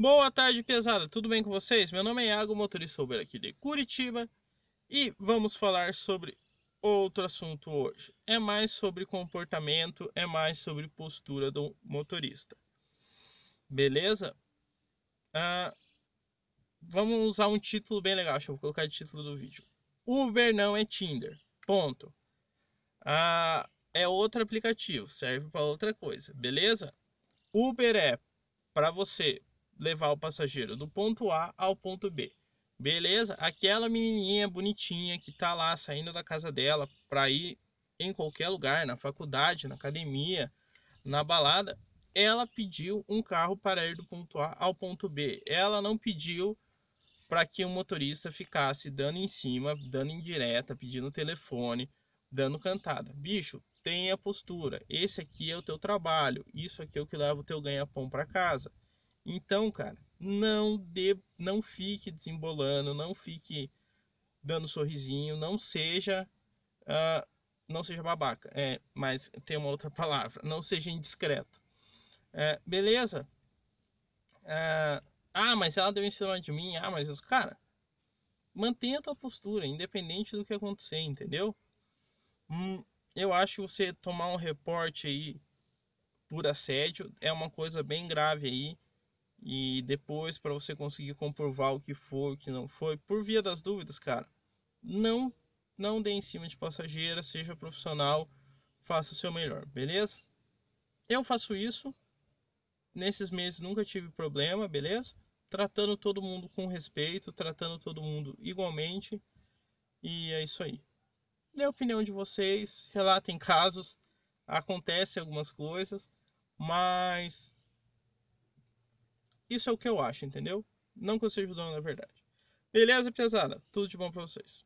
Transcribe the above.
Boa tarde, pesada. Tudo bem com vocês? Meu nome é Iago, motorista Uber aqui de Curitiba, e vamos falar sobre outro assunto hoje. É mais sobre comportamento, é mais sobre postura do motorista. Beleza? Ah, vamos usar um título bem legal. Deixa eu colocar o título do vídeo. Uber não é Tinder. Ponto. Ah, é outro aplicativo, serve para outra coisa, beleza? Uber é para você levar o passageiro do ponto A ao ponto B. Beleza? Aquela menininha bonitinha que tá lá saindo da casa dela para ir em qualquer lugar, na faculdade, na academia, na balada, ela pediu um carro para ir do ponto A ao ponto B. Ela não pediu para que o motorista ficasse dando em cima, dando indireta, pedindo telefone, dando cantada. Bicho, tenha postura. Esse aqui é o teu trabalho. Isso aqui é o que leva o teu ganha-pão para casa. Então, cara, não dê, não fique desembolando, não fique dando sorrisinho, não seja, uh, não seja babaca. É, mas tem uma outra palavra, não seja indiscreto. É, beleza? É, ah, mas ela deu em cima de mim. Ah, mas os cara, mantenha a tua postura, independente do que acontecer, entendeu? Hum, eu acho que você tomar um reporte aí por assédio é uma coisa bem grave aí e depois para você conseguir comprovar o que foi, o que não foi, por via das dúvidas, cara, não não dê em cima de passageira, seja profissional, faça o seu melhor, beleza? Eu faço isso. Nesses meses nunca tive problema, beleza? Tratando todo mundo com respeito, tratando todo mundo igualmente. E é isso aí. Dê a opinião de vocês, relatem casos, acontecem algumas coisas, mas isso é o que eu acho, entendeu? Não que eu seja o dono da verdade. Beleza, pesada? Tudo de bom pra vocês.